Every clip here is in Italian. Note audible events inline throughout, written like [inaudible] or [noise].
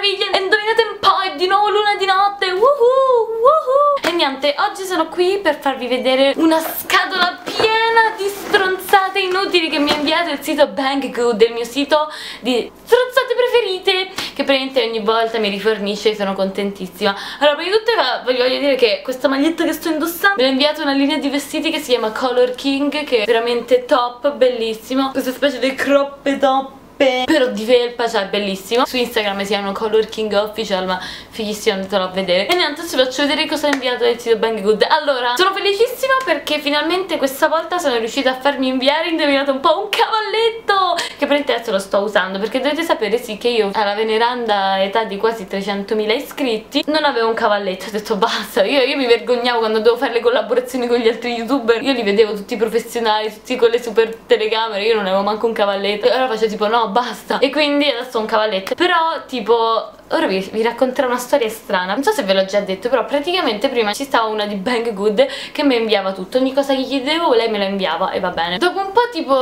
meraviglia E indovinate un po' è di nuovo luna di notte Woohoo, woohoo. E niente, oggi sono qui per farvi vedere una scatola piena di stronzate inutili Che mi ha inviato il sito Banggood Il mio sito di stronzate preferite Che praticamente ogni volta mi rifornisce e sono contentissima Allora, prima di tutto voglio dire che questa maglietta che sto indossando Me l'ha inviato una linea di vestiti che si chiama Color King Che è veramente top, bellissimo Questa specie di croppe top però di felpa, cioè bellissimo. Su Instagram si chiamano Color King Official ma fighissimo andatelo a vedere. E niente adesso vi faccio vedere cosa ha inviato il sito Banggood. Allora sono felicissima perché finalmente questa volta sono riuscita a farmi inviare indovinate un po' un cavalletto Che per adesso lo sto usando perché dovete sapere sì che io alla veneranda età di quasi 300.000 iscritti Non avevo un cavalletto ho detto basta. Io, io mi vergognavo quando dovevo fare le collaborazioni con gli altri youtuber. Io li vedevo tutti professionali tutti con le super telecamere Io non avevo manco un cavalletto. E allora facevo tipo no basta. E quindi adesso ho un cavalletto. Però tipo Ora vi, vi, racconterò una storia strana. Non so se ve l'ho già detto Però praticamente prima ci stava una di Banggood Che mi inviava tutto. Ogni cosa che chiedevo lei me la inviava E va bene. Dopo un po' tipo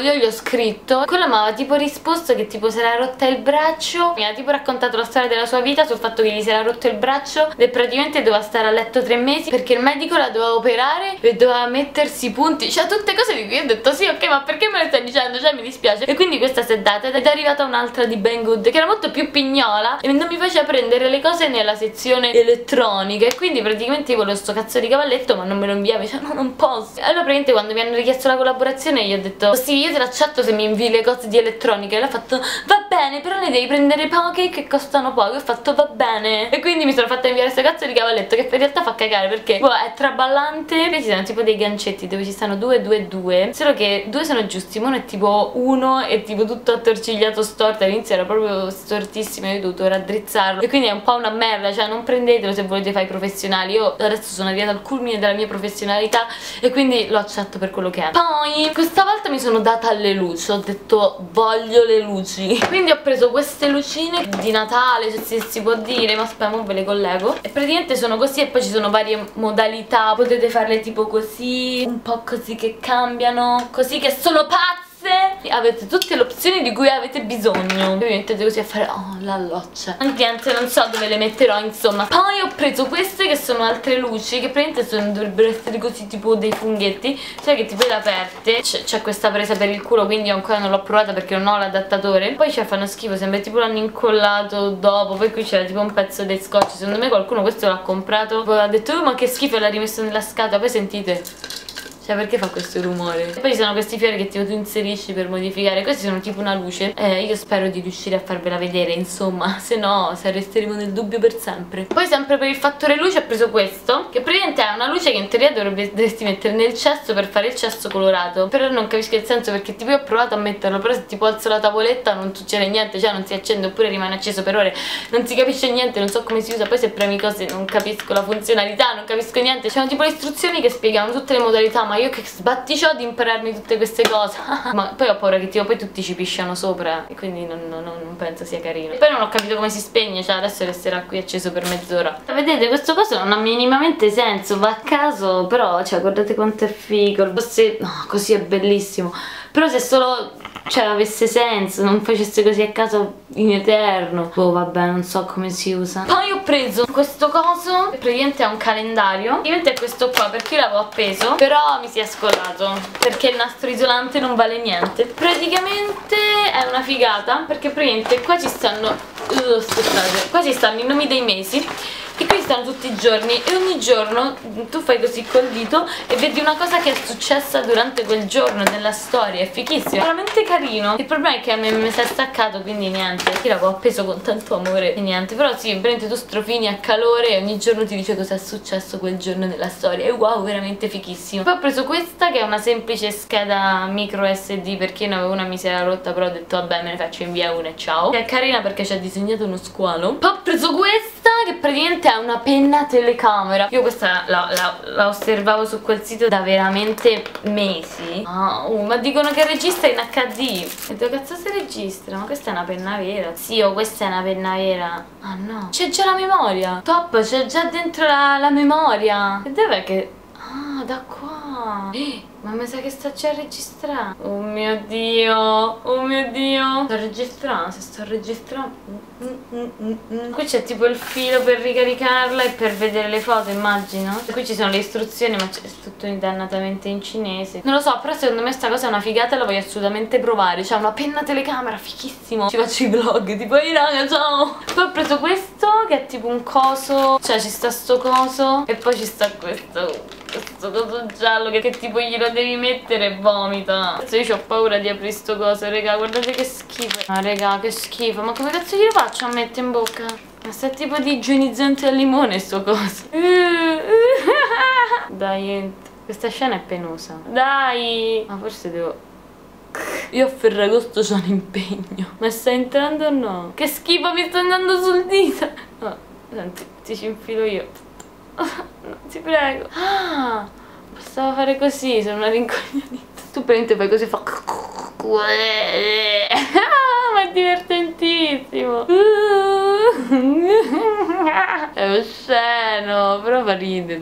io gli ho scritto Quella mi aveva tipo risposto che tipo si era rotta il braccio. Mi ha tipo raccontato la storia della sua vita Sul fatto che gli si era rotto il braccio E praticamente doveva stare a letto tre mesi Perché il medico la doveva operare E doveva mettersi i punti. Cioè tutte cose di cui ho detto sì ok ma perché me le stai dicendo? Cioè mi dispiace. E quindi questa si è data Ed è arrivata un'altra di Banggood Che era molto più pignola e non mi faceva prendere le cose nella sezione elettronica e quindi praticamente io volevo sto cazzo di cavalletto ma non me lo inviavi, cioè no, non posso. Allora praticamente quando mi hanno richiesto la collaborazione gli ho detto sì io te l'accetto se mi invii le cose di elettronica. E l'ha fatto va bene però ne devi prendere poche che costano poco. E ho fatto va bene. E quindi mi sono fatta inviare sto cazzo di cavalletto che in realtà fa cagare perché boh, è traballante e ci sono tipo dei gancetti dove ci stanno due, due, due solo che due sono giusti uno è tipo uno è tipo tutto attorcigliato storto all'inizio era proprio stortissimo io ho dovuto raddrizzare apprezzarlo e quindi è un po' una merda cioè non prendetelo se volete fare i professionali. Io adesso sono arrivata al culmine della mia professionalità e quindi lo accetto per quello che è. Poi questa volta mi sono data alle luci ho detto voglio le luci quindi ho preso queste lucine di Natale se si può dire ma aspetta ve le collego. E praticamente sono così e poi ci sono varie modalità. Potete farle tipo così un po' così che cambiano così che sono pazze avete tutte le opzioni di cui avete bisogno. E vi mettete così a fare oh la loccia. Niente non so dove le metterò insomma. Poi ho preso queste che sono altre luci che praticamente sono, dovrebbero essere così tipo dei funghetti cioè che tipo le aperte. C'è questa presa per il culo quindi io ancora non l'ho provata perché non ho l'adattatore. Poi ci fanno schifo sembra tipo l'hanno incollato dopo poi qui c'era tipo un pezzo dei scotch. Secondo me qualcuno questo l'ha comprato. Poi ha detto oh, ma che schifo l'ha rimesso nella scatola poi sentite cioè perché fa questo rumore? E poi ci sono questi fiori che tipo tu inserisci per modificare. Questi sono tipo una luce. Eh, Io spero di riuscire a farvela vedere insomma. [laughs] Se no se resteremo nel dubbio per sempre. Poi sempre per il fattore luce ho preso questo Che praticamente è una luce che in teoria dovresti mettere nel cesso per fare il cesso colorato. Però non capisco il senso perché tipo io ho provato a metterlo Però se tipo alzo la tavoletta non succede niente. Cioè non si accende oppure rimane acceso per ore. Non si capisce niente, non so come si usa. Poi se premi cose non capisco la funzionalità Non capisco niente. C'erano tipo le istruzioni che spiegano tutte le modalità ma io che sbatticcio di impararmi tutte queste cose. [laughs] Ma poi ho paura che tipo poi tutti ci pisciano sopra e quindi non, non, non penso sia carino. E poi non ho capito come si spegne cioè adesso resterà qui acceso per mezz'ora. Vedete questo coso non ha minimamente senso va a caso però cioè guardate quanto è figo se, no, così è bellissimo. Però se solo cioè avesse senso, non facesse così a caso in eterno. Oh vabbè, non so come si usa. Poi ho preso questo coso, che praticamente è un calendario. Praticamente è questo qua, perché io l'avevo appeso, però mi si è scollato, perché il nastro isolante non vale niente. Praticamente è una figata, perché praticamente qua ci stanno... Uh, scusate, qua ci stanno i nomi dei mesi e qui stanno tutti i giorni e ogni giorno tu fai così col dito e vedi una cosa che è successa durante quel giorno nella storia è fichissimo, è veramente carino. Il problema è che a me mi si è staccato quindi niente. Io l'avevo appeso con tanto amore e niente. Però sì, veramente tu strofini a calore e ogni giorno ti dice cosa è successo quel giorno nella storia. E wow, veramente fichissimo. Poi ho preso questa che è una semplice scheda micro SD perché ne avevo una mi si era rotta però ho detto vabbè me ne faccio inviare una e ciao. Che è carina perché ci ha disegnato uno squalo. Poi ho preso questa che praticamente è una penna telecamera. Io questa la, la, la osservavo su quel sito da veramente mesi. Ah, uh, Ma dicono che registra in HD E dove cazzo si registra? Ma questa è una penna vera. Sì, oh, questa è una penna vera. Ah no. C'è già la memoria. Top, c'è già dentro la, la memoria. E dov'è che... Ah, da qua Ah, ma mi sa che sta già registrando. Oh mio dio, oh mio dio. Sto registrando, se sto registrando. Mm, mm, mm, mm. Qui c'è tipo il filo per ricaricarla e per vedere le foto, immagino. Qui ci sono le istruzioni, ma c'è tutto dannatamente in cinese. Non lo so, però secondo me sta cosa è una figata e la voglio assolutamente provare. C'è una penna telecamera, fighissimo. Ci faccio i vlog, tipo, ehi raga, ciao. Poi ho preso questo, che è tipo un coso. Cioè, ci sta sto coso. E poi ci sta questo questo coso giallo che, che, tipo glielo devi mettere? E vomita. Adesso io ho paura di aprire sto coso raga guardate che schifo. Ma raga che schifo. Ma come cazzo glielo faccio a mettere in bocca? Ma sta tipo di igienizzante al limone sto coso. [laughs] Dai questa scena è penosa. Dai. Ma forse devo io a Ferragosto un impegno Ma sta entrando o no? Che schifo mi sta andando sul dito. No, senti, ti ci infilo io [laughs] ti prego. Ah, bastava fare così, sono una rincoglionita. Tu prendi fai così fa... ma è divertentissimo. [laughs] È osceno, però fa ridere.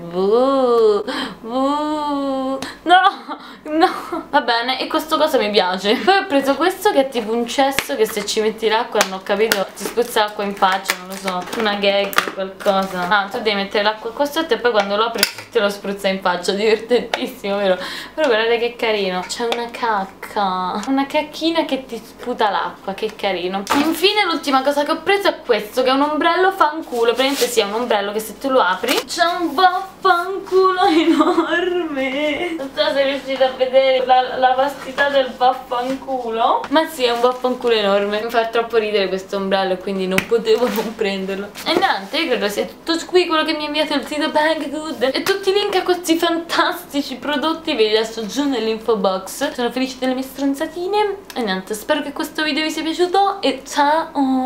Va bene, e questo cosa mi piace. Poi ho preso questo che è tipo un cesso che se ci metti l'acqua, non ho capito, ti spuzza l'acqua in faccia, non lo so. Una gag, qualcosa. Ah, tu devi mettere l'acqua qua sotto e poi quando lo apri te lo spruzza in faccia. [laughs] Divertentissimo, vero? Però guardate che carino. C'è una cacca. Una cacchina che ti sputa l'acqua, che carino. Infine l'ultima cosa che ho preso è questo, che è un ombrello fanculo. Praticamente sì, è un ombrello che se tu lo apri c'è un vaffanculo [laughs] enorme. Non so se riuscite a vedere la, la vastità del vaffanculo. Ma sì, è un vaffanculo enorme. Mi fa troppo ridere questo ombrello quindi non potevo [laughs] non prenderlo. E niente, io credo sia tutto qui quello che mi ha inviato il sito Banggood. E tutti i link a questi fantastici prodotti ve li lascio giù nell'info box. Sono felice delle mie stronzatine. E niente, spero che questo video vi sia piaciuto e ciao!